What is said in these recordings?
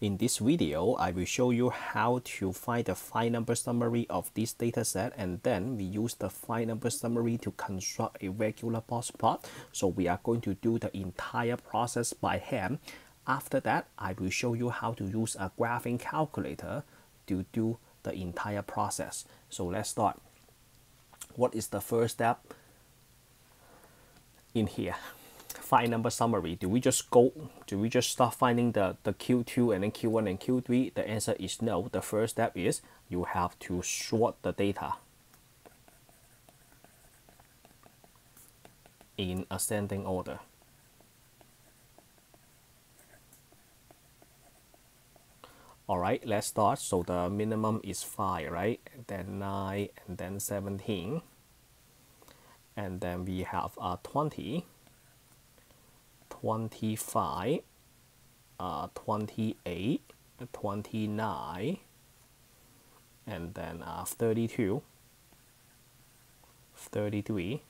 In this video, I will show you how to find the five number summary of this dataset and then we use the five number summary to construct a regular box plot. So we are going to do the entire process by hand. After that, I will show you how to use a graphing calculator to do the entire process. So let's start. What is the first step in here? Five number summary. Do we just go, do we just start finding the, the Q2 and then Q1 and Q3? The answer is no. The first step is you have to sort the data in ascending order. all right let's start so the minimum is 5 right then 9 and then 17 and then we have uh, 20 25 uh, 28 29 and then uh, 32 33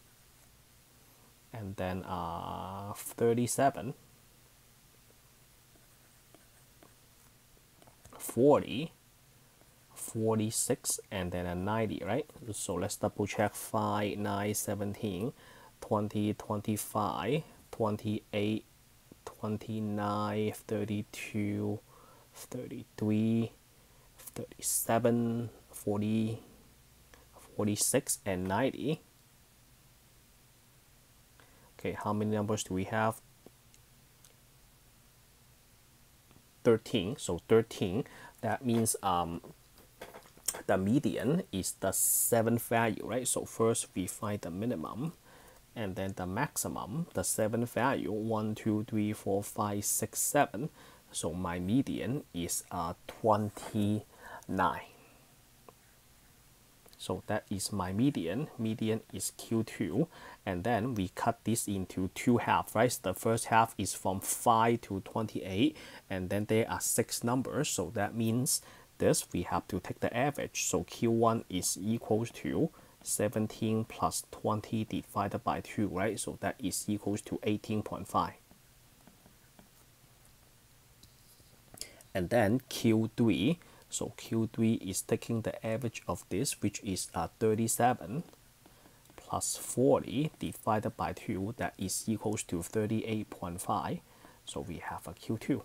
and then uh, 37 40 46 and then a 90 right? So let's double check 5 9 17 20 25 28 29 32 33 37 40 46 and 90 okay how many numbers do we have? 13 so 13 that means um, the median is the seventh value right? So first we find the minimum and then the maximum the seventh value 1 2 3 4 5 6 7 so my median is uh, 29 so that is my median. Median is q2 and then we cut this into two halves right? The first half is from 5 to 28 and then there are six numbers. So that means this we have to take the average. So q1 is equals to 17 plus 20 divided by 2 right so that is equals to 18.5 and then q3 so Q3 is taking the average of this, which is uh, 37 plus 40 divided by 2, that is equals to 38.5. So we have a Q2.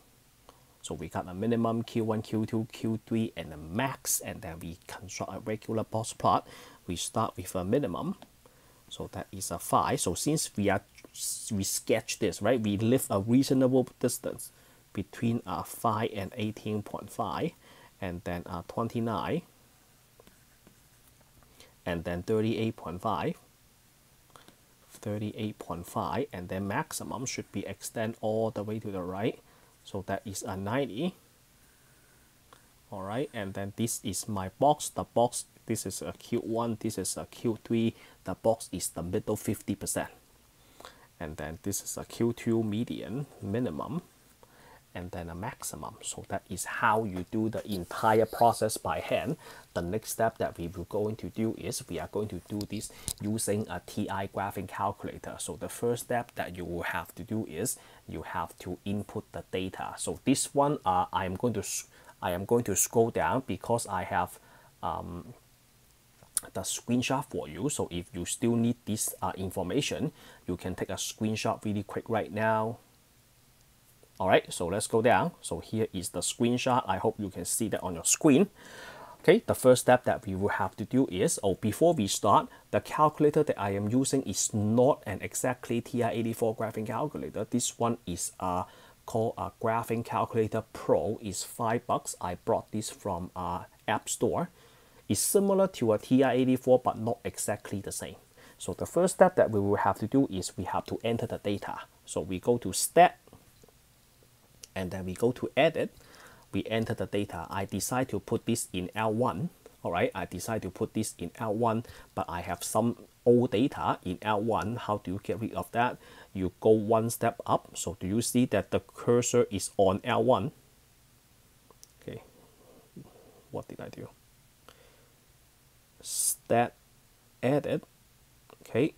So we got a minimum Q1, Q2, Q3, and a max, and then we construct a regular box plot. We start with a minimum. So that is a 5. So since we are we sketch this, right, we leave a reasonable distance between a 5 and 18.5 and then uh, 29 and then 38.5 38.5 and then maximum should be extend all the way to the right so that is a 90 all right and then this is my box the box this is a q1 this is a q3 the box is the middle 50 percent and then this is a q2 median minimum and then a maximum. So that is how you do the entire process by hand. The next step that we will going to do is we are going to do this using a TI graphing calculator. So the first step that you will have to do is you have to input the data. So this one uh, I am going to I am going to scroll down because I have um, the screenshot for you. So if you still need this uh, information, you can take a screenshot really quick right now. All right, so let's go down. So here is the screenshot. I hope you can see that on your screen. Okay, the first step that we will have to do is, oh, before we start, the calculator that I am using is not an exactly TI-84 graphing calculator. This one is uh, called a graphing calculator pro. is five bucks. I brought this from uh, App Store. It's similar to a TI-84, but not exactly the same. So the first step that we will have to do is we have to enter the data. So we go to Stat and then we go to edit. We enter the data. I decide to put this in L1 all right I decide to put this in L1 but I have some old data in L1 how do you get rid of that? You go one step up. So do you see that the cursor is on L1 okay. What did I do stat edit okay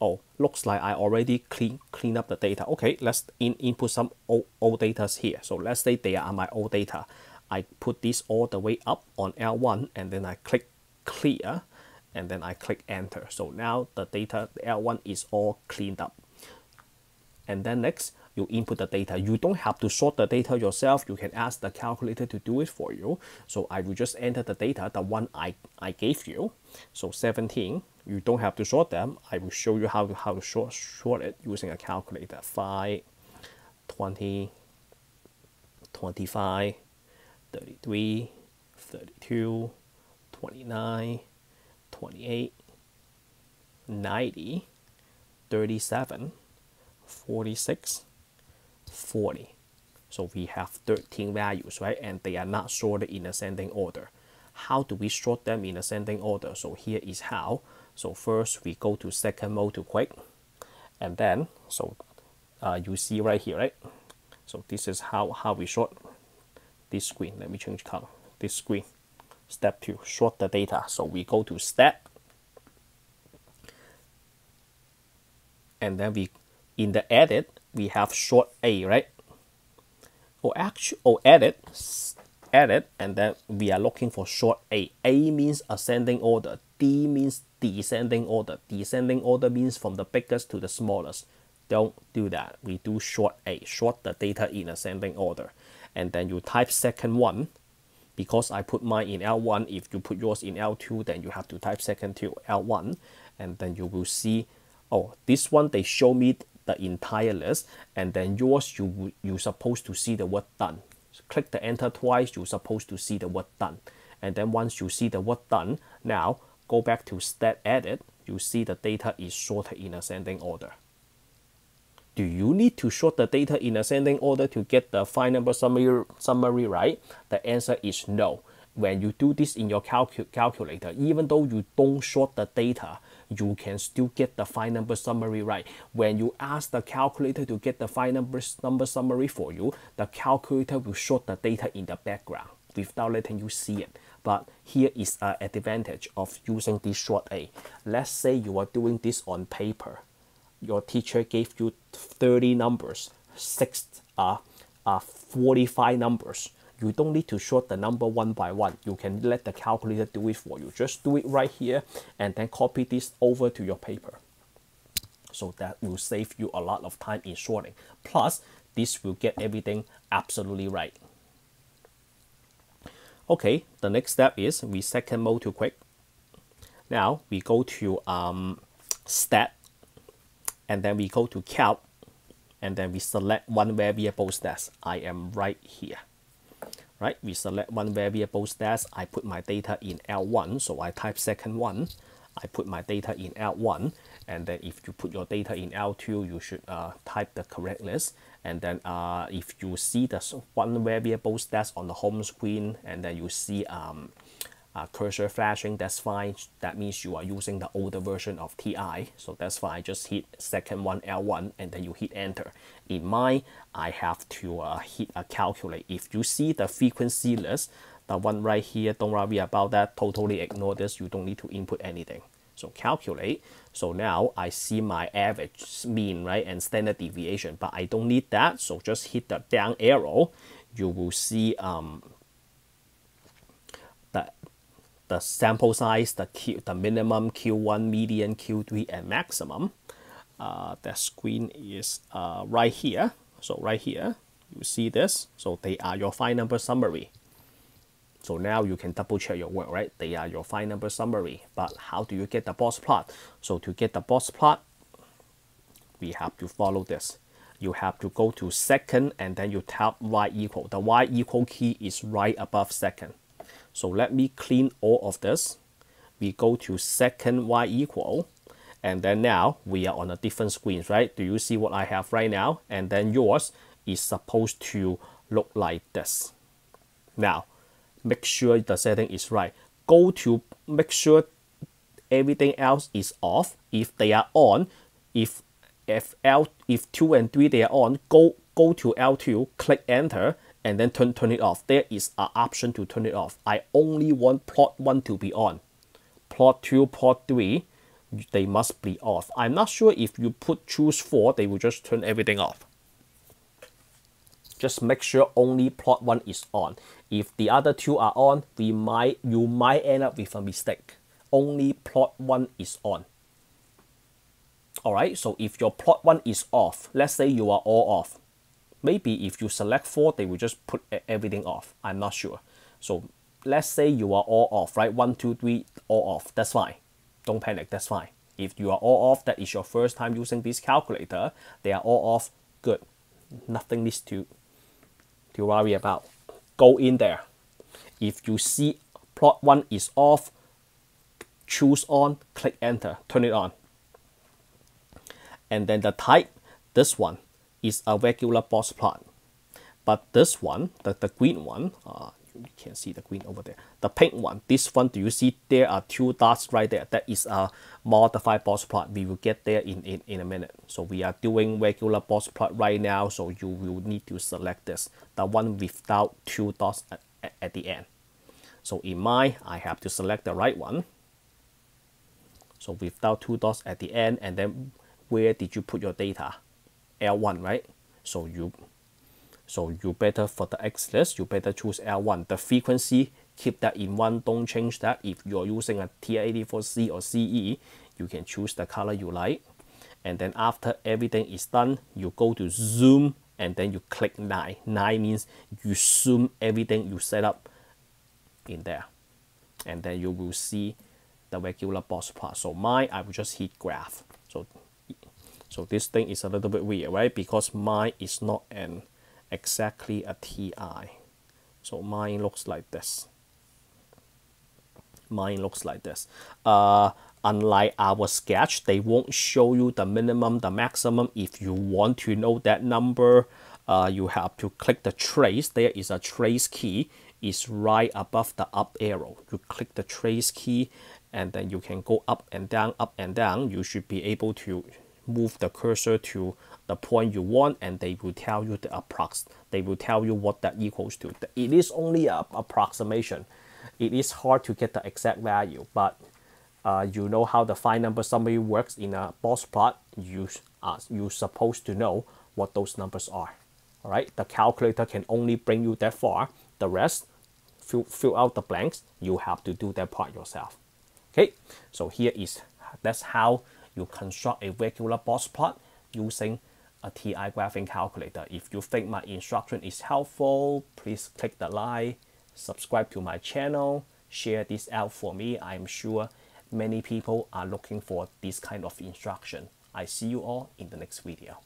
oh, looks like I already clean clean up the data. Okay, let's in, input some old, old data here. So let's say they are my old data. I put this all the way up on L1 and then I click clear and then I click enter. So now the data L1 is all cleaned up. And then next, you input the data. You don't have to sort the data yourself. You can ask the calculator to do it for you. So I will just enter the data, the one I, I gave you. So 17, you don't have to sort them. I will show you how to, how to sort, sort it using a calculator. 5, 20, 25, 33, 32, 29, 28, 90, 37, 46, 40. So we have 13 values, right? And they are not sorted in ascending order. How do we sort them in ascending order? So here is how. So first we go to second mode to quick. And then, so uh, you see right here, right? So this is how, how we sort this screen. Let me change color. This screen. Step two, sort the data. So we go to step. And then we, in the edit, we have short A, right? Oh, or actually, or oh, edit, edit, and then we are looking for short A. A means ascending order. D means descending order. Descending order means from the biggest to the smallest. Don't do that. We do short A, short the data in ascending order. And then you type second one. Because I put mine in L1, if you put yours in L2, then you have to type second to L1. And then you will see, oh, this one, they show me the entire list and then yours you you supposed to see the word done. Click the enter twice you're supposed to see the word done. And then once you see the word done now go back to stat edit you see the data is sorted in ascending order. Do you need to sort the data in ascending order to get the five number summary, summary right? The answer is no. When you do this in your calcu calculator even though you don't sort the data you can still get the five number summary right. When you ask the calculator to get the five number, number summary for you, the calculator will show the data in the background without letting you see it. But here is an advantage of using this short A. Let's say you are doing this on paper. Your teacher gave you 30 numbers, six, uh, uh, 45 numbers you don't need to sort the number one by one. You can let the calculator do it for you. Just do it right here and then copy this over to your paper. So that will save you a lot of time in sorting. Plus, this will get everything absolutely right. Okay, the next step is we second mode to quick. Now we go to um, stat and then we go to calc and then we select one variable stats. I am right here right? We select one variable stats. I put my data in L1, so I type second one. I put my data in L1, and then if you put your data in L2, you should uh, type the correct list. And then uh, if you see the one variable stats on the home screen, and then you see um, uh, cursor flashing, that's fine. That means you are using the older version of TI. So that's fine. Just hit second one L1 and then you hit enter. In mine, I have to uh, hit a calculate. If you see the frequency list, the one right here, don't worry about that. Totally ignore this. You don't need to input anything. So calculate. So now I see my average mean, right, and standard deviation, but I don't need that. So just hit the down arrow. You will see um, the sample size, the Q, the minimum Q1, median Q3, and maximum. Uh, the screen is uh, right here. So right here, you see this. So they are your five number summary. So now you can double check your work, right? They are your five number summary. But how do you get the box plot? So to get the box plot, we have to follow this. You have to go to second and then you tap y equal. The y equal key is right above second. So let me clean all of this. We go to second y equal. And then now we are on a different screen, right? Do you see what I have right now? And then yours is supposed to look like this. Now, make sure the setting is right. Go to make sure everything else is off. If they are on, if if L if two and three they are on, go go to L2, click enter, and then turn, turn it off. There is an option to turn it off. I only want plot 1 to be on. Plot 2, plot 3, they must be off. I'm not sure if you put choose 4, they will just turn everything off. Just make sure only plot 1 is on. If the other two are on, we might you might end up with a mistake. Only plot 1 is on. Alright, so if your plot 1 is off, let's say you are all off. Maybe if you select 4, they will just put everything off. I'm not sure. So let's say you are all off, right? One, two, three, all off. That's fine. Don't panic. That's fine. If you are all off, that is your first time using this calculator. They are all off. Good. Nothing needs to to worry about. Go in there. If you see plot one is off, choose on, click enter, turn it on. And then the type, this one is a regular box plot. But this one, the, the green one, uh, you can see the green over there. The pink one, this one, do you see there are two dots right there? That is a modified box plot. We will get there in, in, in a minute. So we are doing regular box plot right now. So you will need to select this, the one without two dots at, at, at the end. So in mine, I have to select the right one. So without two dots at the end, and then where did you put your data? L1, right? So you so you better for the X list, you better choose L1. The frequency, keep that in one, don't change that. If you're using a TI-84C or CE, you can choose the color you like. And then after everything is done, you go to zoom and then you click 9. 9 means you zoom everything you set up in there. And then you will see the regular box plot. So mine, I will just hit graph. So, so this thing is a little bit weird, right? Because mine is not an exactly a TI. So mine looks like this. Mine looks like this. Uh, unlike our sketch, they won't show you the minimum, the maximum. If you want to know that number, uh, you have to click the trace. There is a trace key. It's right above the up arrow. You click the trace key and then you can go up and down, up and down. You should be able to move the cursor to the point you want and they will tell you the approx they will tell you what that equals to. It is only a approximation. It is hard to get the exact value but uh, you know how the five number summary works in a box plot? You are you supposed to know what those numbers are. All right the calculator can only bring you that far. The rest fill, fill out the blanks. You have to do that part yourself. Okay? So here is that's how you construct a regular box plot using a TI graphing calculator. If you think my instruction is helpful, please click the like, subscribe to my channel, share this out for me. I'm sure many people are looking for this kind of instruction. I see you all in the next video.